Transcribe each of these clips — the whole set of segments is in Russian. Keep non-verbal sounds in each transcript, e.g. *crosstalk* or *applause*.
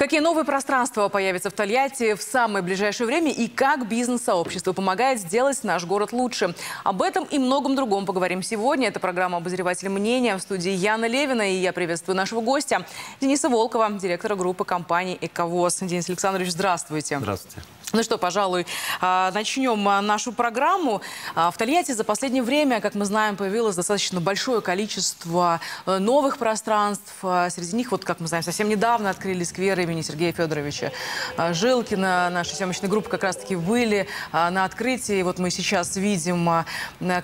Какие новые пространства появятся в Тольятти в самое ближайшее время и как бизнес-сообщество помогает сделать наш город лучше? Об этом и многом другом поговорим сегодня. Это программа «Обозреватель мнения» в студии Яна Левина. И я приветствую нашего гостя Дениса Волкова, директора группы компании «Эковоз». Денис Александрович, здравствуйте. Здравствуйте. Ну что, пожалуй, а, начнем а, нашу программу. А, в Тольятти за последнее время, как мы знаем, появилось достаточно большое количество э, новых пространств. Среди них, вот как мы знаем, совсем недавно открыли сквер имени Сергея Федоровича Жилкина. Наши съемочные группы как раз-таки были на открытии. Вот мы сейчас видим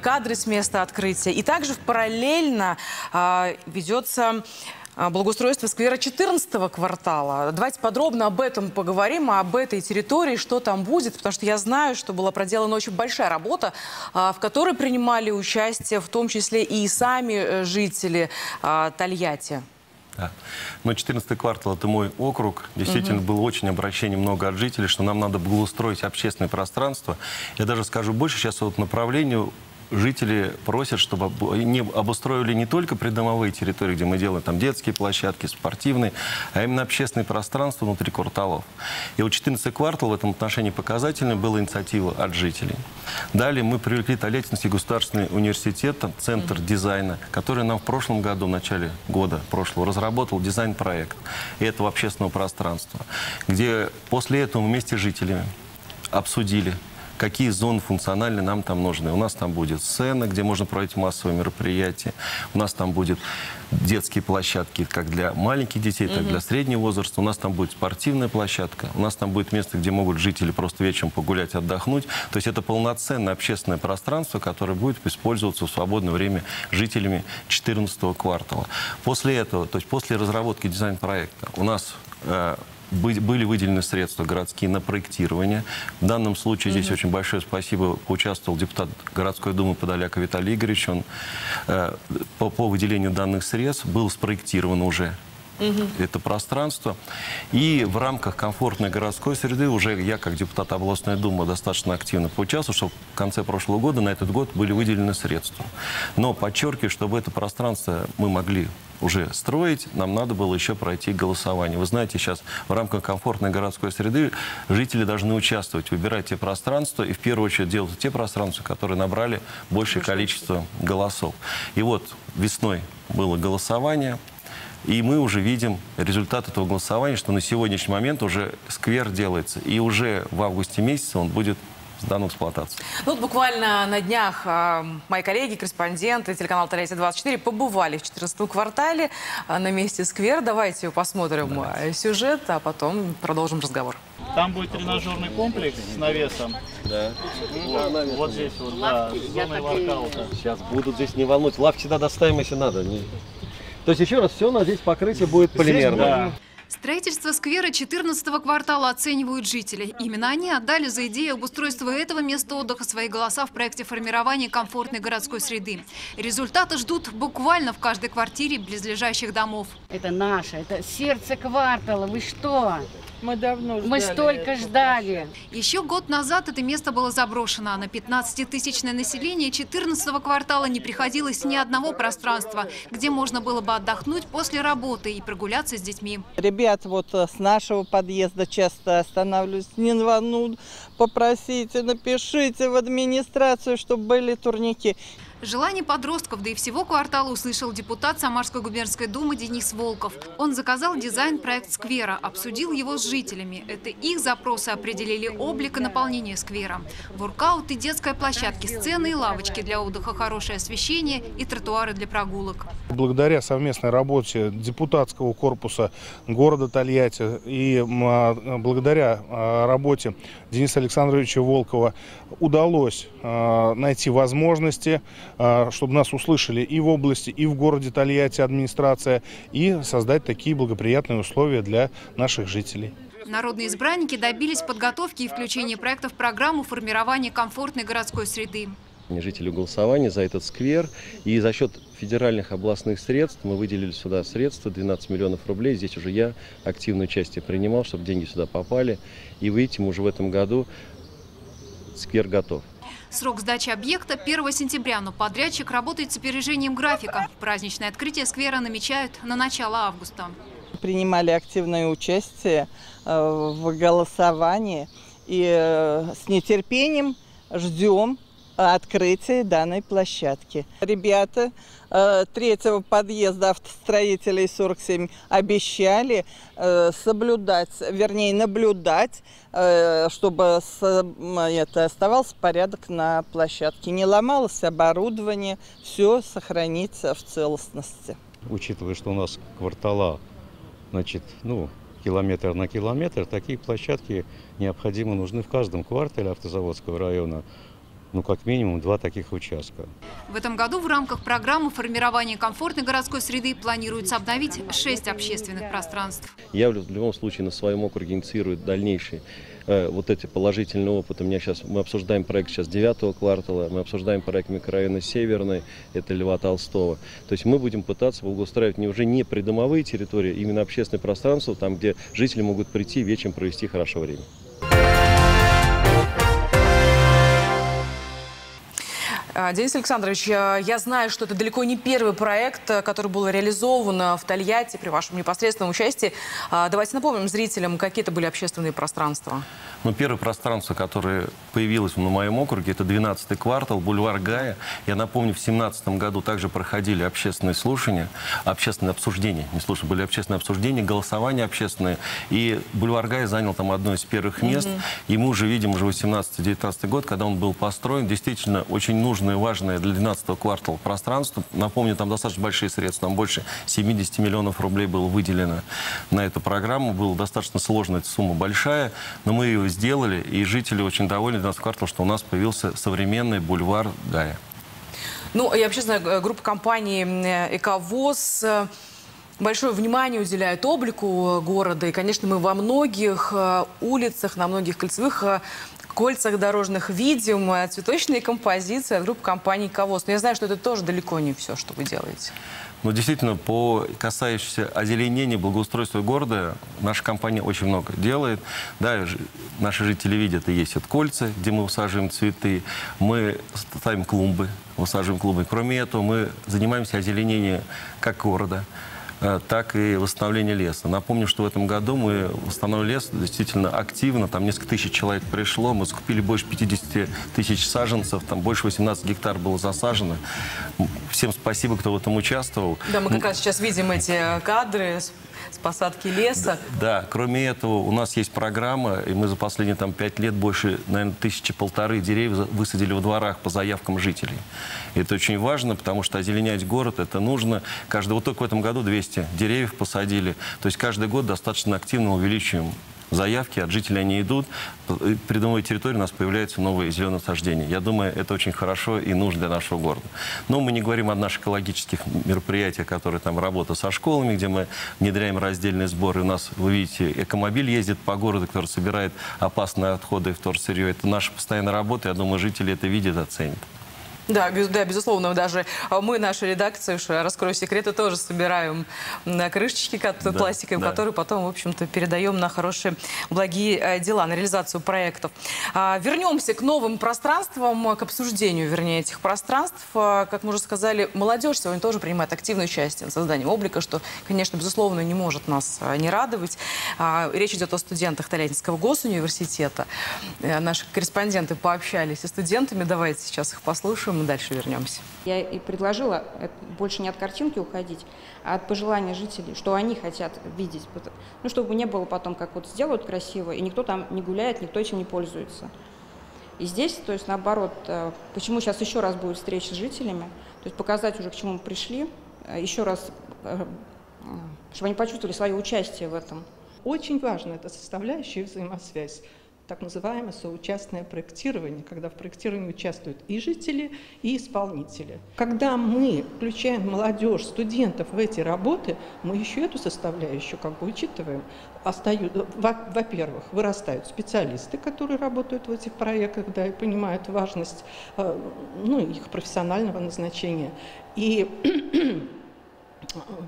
кадры с места открытия. И также параллельно ведется благоустройства сквера 14 квартала. Давайте подробно об этом поговорим, об этой территории, что там будет, потому что я знаю, что была проделана очень большая работа, а, в которой принимали участие в том числе и сами э, жители а, Тольятти. Да. Но 14 квартал – это мой округ. Действительно, угу. было очень обращений много от жителей, что нам надо благоустроить общественное пространство. Я даже скажу больше, сейчас вот направлению жители просят, чтобы не обустроили не только придомовые территории, где мы делаем там детские площадки, спортивные, а именно общественные пространства внутри кварталов. И вот 14 квартал в этом отношении показательной была инициатива от жителей. Далее мы привлекли Тольяттинский государственный университет, Центр дизайна, который нам в прошлом году, в начале года прошлого, разработал дизайн-проект этого общественного пространства, где после этого мы вместе с жителями обсудили какие зоны функциональны нам там нужны. У нас там будет сцена, где можно проводить массовые мероприятия. У нас там будет детские площадки как для маленьких детей, так и для среднего возраста. У нас там будет спортивная площадка. У нас там будет место, где могут жители просто вечером погулять, отдохнуть. То есть это полноценное общественное пространство, которое будет использоваться в свободное время жителями 14 квартала. После этого, то есть после разработки дизайн-проекта у нас э, были выделены средства городские на проектирование. В данном случае здесь очень большое спасибо. Поучаствовал депутат городской думы Подоляка Виталий Игоревич. Он э, по, по выделению данных средств был спроектирован уже угу. это пространство. И в рамках комфортной городской среды уже я, как депутат областной думы, достаточно активно поучаствовал, что в конце прошлого года на этот год были выделены средства. Но подчеркиваю, чтобы это пространство мы могли уже строить, нам надо было еще пройти голосование. Вы знаете, сейчас в рамках комфортной городской среды жители должны участвовать, выбирать те пространства и в первую очередь делать те пространства, которые набрали большее количество голосов. И вот весной было голосование, и мы уже видим результат этого голосования, что на сегодняшний момент уже сквер делается. И уже в августе месяце он будет сдан в эксплуатацию. Ну, вот буквально на днях э, мои коллеги, корреспонденты телеканала «Тольятти-24» побывали в 14 квартале э, на месте сквер. Давайте посмотрим Давайте. сюжет, а потом продолжим разговор. Там будет тренажерный комплекс с навесом. Да. Вот, да, вот здесь вот, да, с зоной воркаута. Сейчас будут здесь не волнуть. Лавки всегда доставим, если надо. То есть еще раз, все на здесь покрытие будет полимерное. да. Строительство сквера 14-го квартала оценивают жители. Именно они отдали за идею обустройства этого места отдыха свои голоса в проекте формирования комфортной городской среды. Результаты ждут буквально в каждой квартире близлежащих домов. Это наше, это сердце квартала. Вы что? Мы давно ждали Мы столько ждали. Еще год назад это место было заброшено. а На 15-тысячное население 14-го квартала не приходилось ни одного пространства, где можно было бы отдохнуть после работы и прогуляться с детьми. Ребят вот э, с нашего подъезда часто останавливаюсь. Не звонут, попросите, напишите в администрацию, чтобы были турники. Желание подростков, да и всего квартала услышал депутат Самарской губернской думы Денис Волков. Он заказал дизайн-проект сквера, обсудил его с жителями. Это их запросы определили облик и наполнение сквера. Воркаут детская площадки, сцены и лавочки для отдыха, хорошее освещение и тротуары для прогулок. Благодаря совместной работе депутатского корпуса города Тольятти и а, благодаря а, работе Дениса Александровича Волкова удалось а, найти возможности а, чтобы нас услышали и в области, и в городе Тольятти администрация, и создать такие благоприятные условия для наших жителей. Народные избранники добились подготовки и включения проекта в программу формирования комфортной городской среды. Жители голосования за этот сквер. И за счет федеральных областных средств мы выделили сюда средства, 12 миллионов рублей. Здесь уже я активное участие принимал, чтобы деньги сюда попали. И вы видите, мы уже в этом году сквер готов. Срок сдачи объекта 1 сентября, но подрядчик работает с опережением графика. Праздничное открытие сквера намечают на начало августа. принимали активное участие э, в голосовании и э, с нетерпением ждем открытия данной площадки. Ребята э, третьего подъезда автостроителей 47 обещали э, соблюдать, вернее наблюдать, э, чтобы с, это, оставался порядок на площадке. Не ломалось оборудование, все сохранится в целостности. Учитывая, что у нас квартала, значит, ну, километр на километр, такие площадки необходимо нужны в каждом квартале автозаводского района ну, как минимум два таких участка. В этом году в рамках программы формирования комфортной городской среды планируется обновить шесть общественных пространств. Я в любом случае на своем округе инициирую дальнейший э, вот эти положительные опыты. У меня сейчас, мы обсуждаем проект сейчас девятого квартала, мы обсуждаем проект микрорайона Северный, это Льва Толстого. То есть мы будем пытаться благоустраивать не уже не придомовые территории, именно общественное пространство, там, где жители могут прийти вечером провести хорошо время. Денис Александрович, я знаю, что это далеко не первый проект, э, который был реализован э, в Тольятти при вашем непосредственном участии. А, давайте напомним зрителям, какие это были общественные пространства. Ну, первое пространство, которое появилось на моем округе, это 12-й квартал, бульвар Гая. Я напомню, в 2017 году также проходили общественные слушания, общественные обсуждения, не слушания, были общественные обсуждения, голосования общественные. И бульвар Гая занял там одно из первых мест. Mm -hmm. И мы уже видим, уже 18-19 год, когда он был построен, действительно очень нужное важное для 12-го квартала пространство. Напомню, там достаточно большие средства, там больше 70 миллионов рублей было выделено на эту программу. Была достаточно сложная эта сумма большая, но мы ее сделали, и жители очень довольны нас квартал, что у нас появился современный бульвар Гая. Ну, я вообще знаю, э, группа компаний э, «Эковоз» э, большое внимание уделяет облику города. И, конечно, мы во многих улицах, на многих кольцевых кольцах дорожных видим цветочные композиции от группы компании «Ковоз». Но я знаю, что это тоже далеко не все, что вы делаете. Но действительно, по касающейся озеленения, благоустройства города, наша компания очень много делает. Да, наши жители видят и есть от кольца, где мы высаживаем цветы. Мы ставим клумбы, высаживаем клумбы. Кроме этого, мы занимаемся озеленением как города, Э, так и восстановление леса. Напомню, что в этом году мы восстановили лес действительно активно. Там несколько тысяч человек пришло. Мы скупили больше 50 тысяч саженцев. Там больше 18 гектар было засажено. Всем спасибо, кто в этом участвовал. Да, мы как раз сейчас видим эти кадры с посадки леса. Да, да, кроме этого у нас есть программа, и мы за последние там пять лет больше, наверное, тысячи полторы деревьев высадили во дворах по заявкам жителей. И это очень важно, потому что озеленять город это нужно. Каждый, вот только в этом году 200 деревьев посадили. То есть каждый год достаточно активно увеличиваем заявки, от жителей они идут. При домовой территории у нас появляются новые зеленые насаждения. Я думаю, это очень хорошо и нужно для нашего города. Но мы не говорим о наших экологических мероприятиях, которые там работа со школами, где мы внедряем раздельные сборы. У нас, вы видите, экомобиль ездит по городу, который собирает опасные отходы и вторсырье. Это наша постоянная работа. Я думаю, жители это видят, оценят. Да, да, безусловно, даже а, мы, наша редакция, уж раскрою секреты, тоже собираем крышечки да, пластиковые, да. которые потом, в общем-то, передаем на хорошие, благие э, дела, на реализацию проектов. А, вернемся к новым пространствам, к обсуждению, вернее, этих пространств. А, как мы уже сказали, молодежь сегодня тоже принимает активное участие в создании облика, что, конечно, безусловно, не может нас не радовать. Речь идет о студентах Тольяттинского госуниверситета. Э, наши корреспонденты пообщались со студентами. Давайте сейчас их послушаем мы дальше вернемся. Я и предложила больше не от картинки уходить, а от пожелания жителей, что они хотят видеть. Ну, чтобы не было потом, как вот сделают красиво, и никто там не гуляет, никто этим не пользуется. И здесь, то есть наоборот, э, почему сейчас еще раз будет встреча с жителями, то есть показать уже, к чему мы пришли, э, еще раз, э, чтобы они почувствовали свое участие в этом. Очень важна эта составляющая взаимосвязь так называемое соучастное проектирование, когда в проектировании участвуют и жители, и исполнители. Когда мы включаем молодежь, студентов в эти работы, мы еще эту составляющую как бы учитываем. Остают, во-первых, вырастают специалисты, которые работают в этих проектах, да, и понимают важность э, ну, их профессионального назначения. И *clears throat*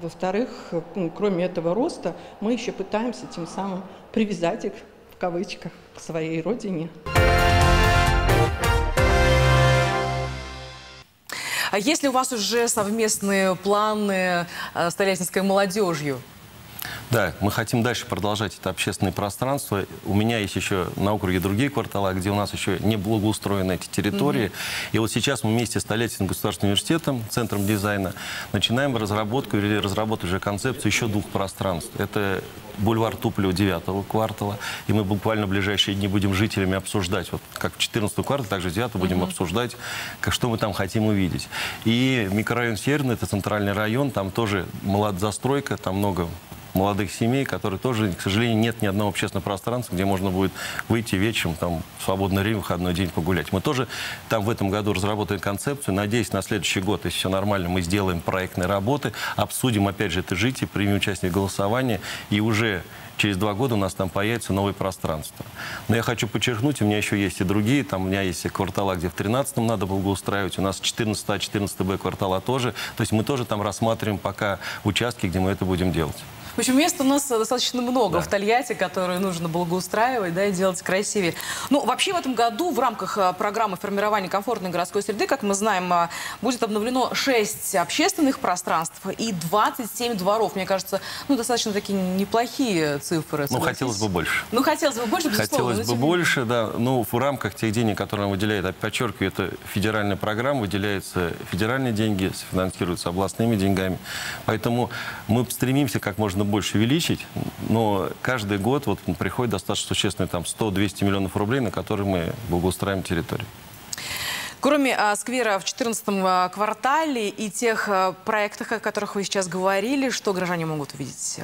во-вторых, кроме этого роста, мы еще пытаемся тем самым привязать их в кавычках к своей родине. А есть ли у вас уже совместные планы э, с тольяттинской молодежью? Да, мы хотим дальше продолжать это общественное пространство. У меня есть еще на округе другие кварталы, где у нас еще не благоустроены эти территории. Mm -hmm. И вот сейчас мы вместе с Тольяттинским государственным университетом, Центром дизайна, начинаем разработку или разработать уже концепцию еще двух пространств. Это бульвар Туполева 9 квартала. И мы буквально в ближайшие дни будем жителями обсуждать, вот как в 14 квартале, так же 9 будем mm -hmm. обсуждать, как, что мы там хотим увидеть. И микрорайон Северный, это центральный район, там тоже застройка, там много молодых семей, которые тоже, к сожалению, нет ни одного общественного пространства, где можно будет выйти вечером, там, в свободное время, выходной день погулять. Мы тоже там в этом году разработаем концепцию. Надеюсь, на следующий год, если все нормально, мы сделаем проектные работы, обсудим, опять же, это житие, примем участие в голосовании, и уже через два года у нас там появится новое пространство. Но я хочу подчеркнуть, у меня еще есть и другие, там у меня есть квартала, где в 13-м надо благоустраивать, у нас 14 А, 14 Б квартала тоже. То есть мы тоже там рассматриваем пока участки, где мы это будем делать. В общем, мест у нас достаточно много да. в Тольятти, которые нужно благоустраивать да, и делать красивее. Ну, вообще в этом году в рамках а, программы формирования комфортной городской среды, как мы знаем, а, будет обновлено 6 общественных пространств и 27 дворов. Мне кажется, ну, достаточно такие неплохие цифры. Ну, хотелось бы больше. Ну, хотелось бы больше, безусловно. Хотелось бы больше, да. Ну, в рамках тех денег, которые нам выделяет, я подчеркиваю, это федеральная программа, выделяются федеральные деньги, финансируются областными деньгами. Поэтому мы стремимся как можно больше увеличить, но каждый год вот приходит достаточно существенные там 100-200 миллионов рублей, на которые мы благоустраиваем территорию. Кроме а, сквера в 14 а, квартале и тех а, проектах, о которых вы сейчас говорили, что горожане могут увидеть?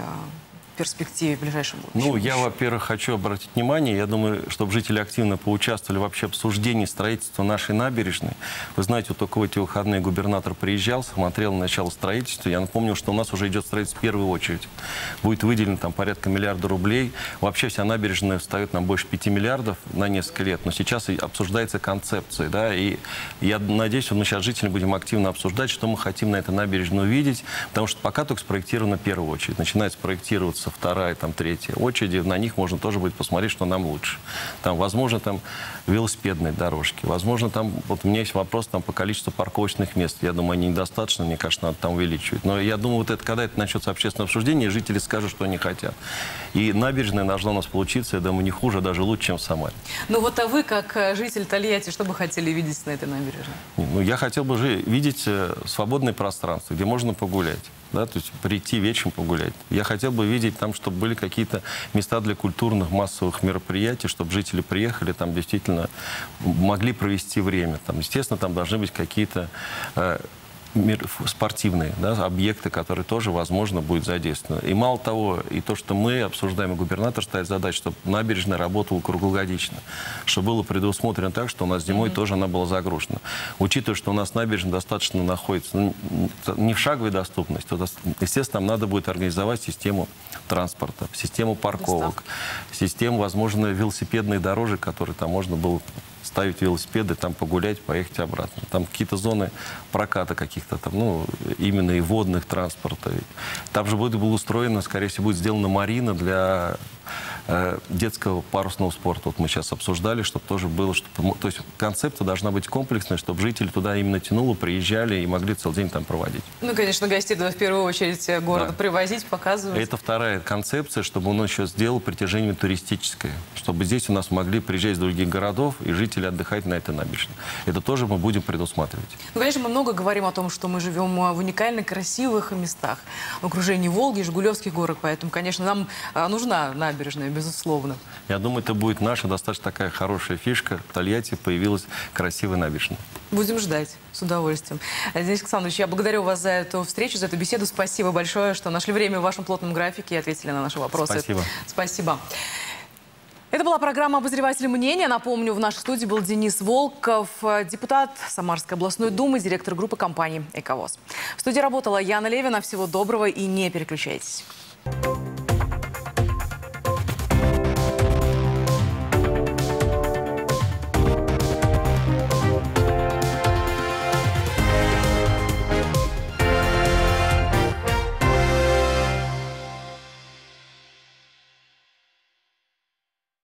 Перспективе в ближайшем будущем? Ну, я, во-первых, хочу обратить внимание, я думаю, чтобы жители активно поучаствовали вообще в обсуждении строительства нашей набережной. Вы знаете, вот только в эти выходные губернатор приезжал, смотрел на начало строительства. Я напомню, что у нас уже идет строительство в первую очередь. Будет выделено там порядка миллиарда рублей. Вообще вся набережная встает нам больше 5 миллиардов на несколько лет. Но сейчас обсуждается концепция, да, и я надеюсь, что мы сейчас жители будем активно обсуждать, что мы хотим на этой набережной увидеть, потому что пока только спроектировано в первую очередь. Начинается проектироваться находится вторая, там, третья очереди, на них можно тоже будет посмотреть, что нам лучше. Там, возможно, там велосипедные дорожки, возможно, там, вот у меня есть вопрос там по количеству парковочных мест. Я думаю, они недостаточно, мне кажется, надо там увеличивать. Но я думаю, вот это, когда это начнется общественное обсуждение, жители скажут, что они хотят. И набережная должна у нас получиться, я думаю, не хуже, а даже лучше, чем в Самаре. Ну вот а вы, как э, житель Тольятти, что бы хотели видеть на этой набережной? Ну, я хотел бы же видеть э, свободное пространство, где можно погулять да, то есть прийти вечером погулять. Я хотел бы видеть там, чтобы были какие-то места для культурных массовых мероприятий, чтобы жители приехали, там действительно могли провести время. Там, естественно, там должны быть какие-то э, спортивные да, объекты, которые тоже, возможно, будут задействованы. И мало того, и то, что мы обсуждаем, и губернатор ставит задачу, чтобы набережная работала круглогодично, чтобы было предусмотрено так, что у нас зимой mm -hmm. тоже она была загружена. Учитывая, что у нас набережная достаточно находится ну, не в шаговой доступности, то, естественно, нам надо будет организовать систему транспорта, систему парковок, Доставка. систему, возможно, велосипедной дорожек, которые там можно было ставить велосипеды, там погулять, поехать обратно. Там какие-то зоны проката каких-то там, ну, именно и водных транспорта. Там же будет устроено, скорее всего, будет сделана марина для детского парусного спорта. Вот мы сейчас обсуждали, чтобы тоже было, чтобы, то есть концепция должна быть комплексной, чтобы жители туда именно тянуло, приезжали и могли целый день там проводить. Ну, конечно, гостей туда в первую очередь э, города да. привозить, показывать. Это вторая концепция, чтобы он еще сделал притяжение туристическое, чтобы здесь у нас могли приезжать из других городов и жители отдыхать на этой набережной. Это тоже мы будем предусматривать. Ну, конечно, мы много говорим о том, что мы живем в уникально красивых местах, в окружении Волги, Жигулевских горок, поэтому, конечно, нам э, нужна набережная безусловно. Я думаю, это будет наша достаточно такая хорошая фишка. В Тольятти появилась красивая набережная. Будем ждать с удовольствием. Денис Александрович, я благодарю вас за эту встречу, за эту беседу. Спасибо большое, что нашли время в вашем плотном графике и ответили на наши вопросы. Спасибо. Спасибо. Это была программа «Обозреватель мнения». Напомню, в нашей студии был Денис Волков, депутат Самарской областной думы, директор группы компании «Эковоз». В студии работала Яна Левина. Всего доброго и не переключайтесь.